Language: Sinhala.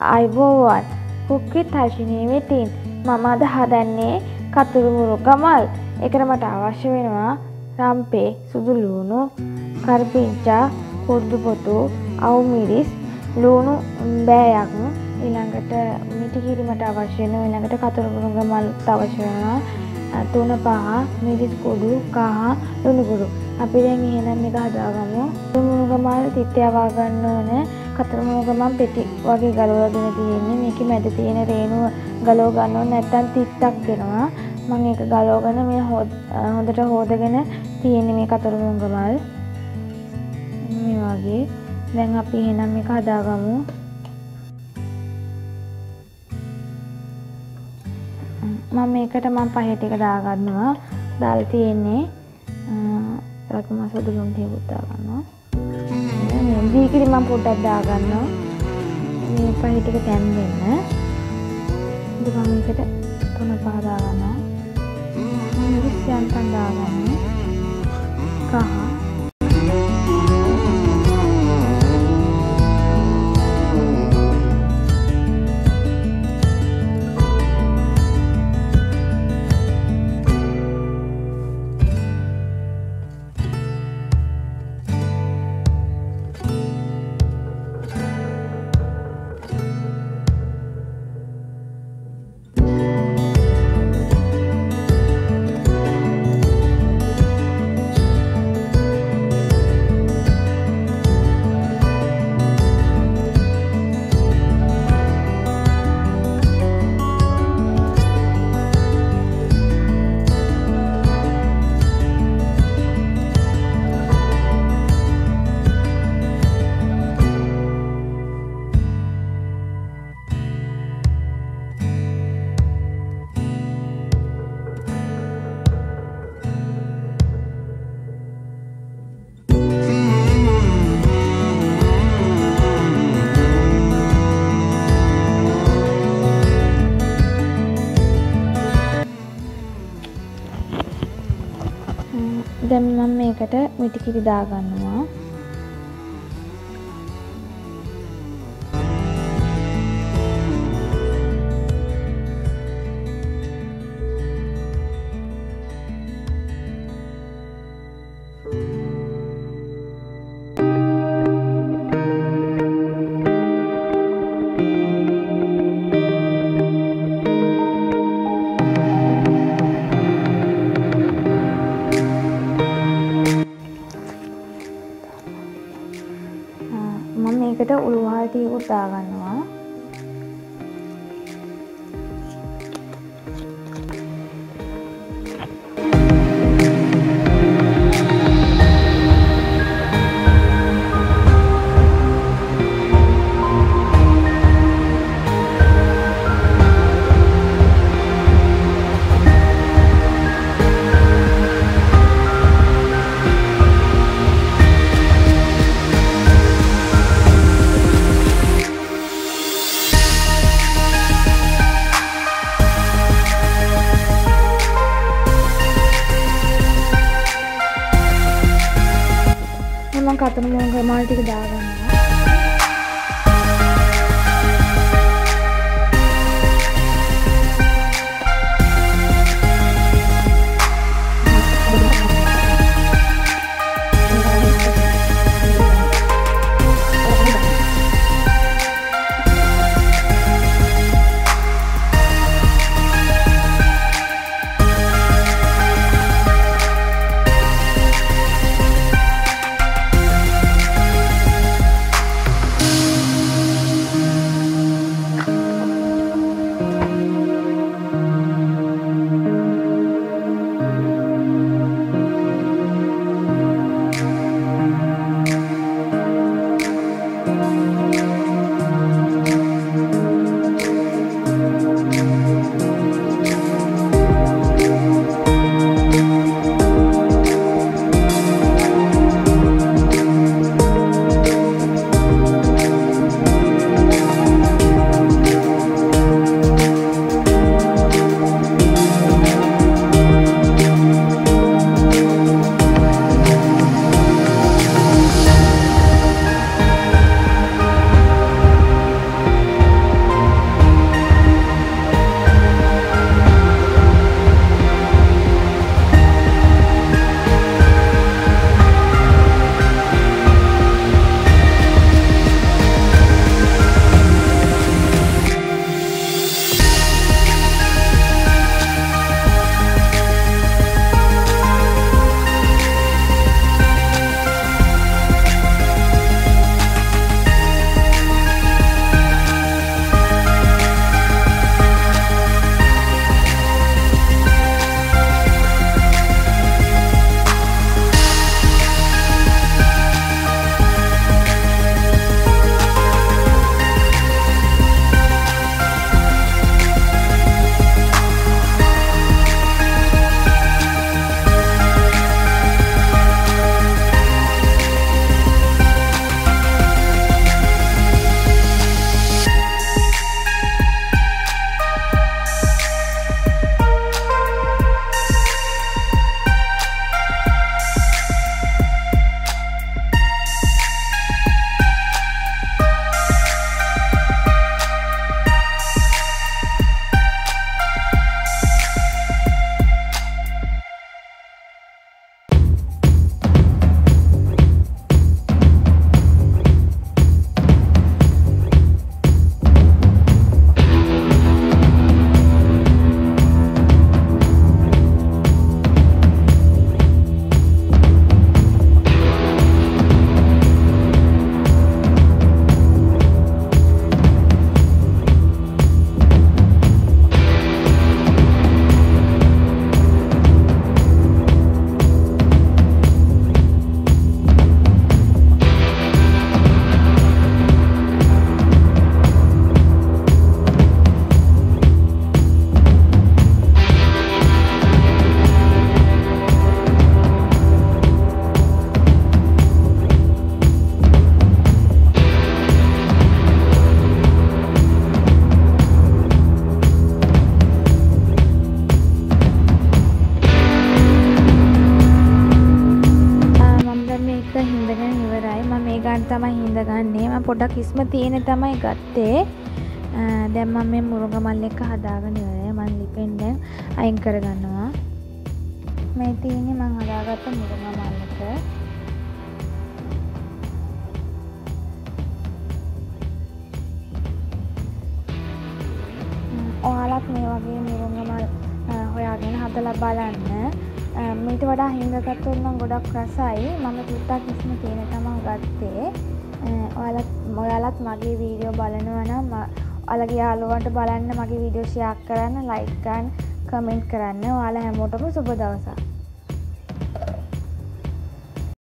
අයිබෝවන් කුක්විත් හර්ෂිනී වෙතින් මම අද හදන්නේ කතුරු මුරුගමල් එකට මට අවශ්‍ය වෙනවා රම්පේ සුදු ලූුණු කරපිංචා කුර්දු පොතු අවුමිරිස් ලූුණු බෑයක් ඊළඟට මිටිකිරීමට අවශ්‍යන ඊළඟට කතුරු මුරුගමල් අවශ්‍ය වෙනවා. තුන පහ මිරිස් කුඩු කහ ලුණුකුඩු අපි දැන් එහෙනම් මේක හදාගමු. මුරුගමල් තිත්‍යවා ගන්න ඕනේ. කතරමෝගමන් පෙටි වගේ ගලවගෙන තියෙන්නේ. මේක මැද තියෙන රේණුව ගලව ගන්න ඕනේ. නැත්නම් තිත්තක් දෙනවා. මම ඒක ගලවගෙන මේ හොඳට හොදගෙන තියෙන්නේ මේ කතරමෝගමල් මේ වගේ. දැන් අපි එහෙනම් මේක හදාගමු. මම මේකට මම පහ ටික දාගන්නවා. දාලා තියෙන්නේ රතු මස දුලුන් ටිකක් දාගන්නවා දීකිරි මම පොඩ්ඩක් දාගන්නවා. මේ පහ ටික තැන් දෙන්න ඉතින් මම මේකට තුන පහ දාගන්නවා. මිරිස් යන්තම් දාගන්න කහ මේකට මිටි කිරි දාගන්නවා. මම මේකට උළුවහල් ටිකකුත් දාගන්නවා කතන මෝග මල් තමයි හින්ද ගන්නේ ම පොඩක් ඉස්ම තියෙන තමයි ගත්තේ. දැම් මම මේ මුරුග මල් එක හදාගෙන ඉවරයි. මං ලිපෙන් දැන් අයින් කරගන්නවා. මේ තියෙන්නේ මං හදාගත්ත මුරුග මල් එක. ඔයාලත් මේ වගේ මුරුග මල් හොයාගෙන හදලා බලන්න. මීට වඩා හින්දගත්තොත් නම් ගොඩක් රසයි. මම චුට්ටක් ඉස්ම තියෙන තමන් ගත්තේ. ඔයාලත් ඔයාලත් මගේ වීඩියෝ බලනවනම් ඔයාලගේ යාළුවන්ට බලන්න මගේ වීඩියෝ ෂෙයා කරන්න ලයික් කරන්න කමෙන්ට් කරන්න. ඔයාලා හැමෝටම සුබ දවසක්.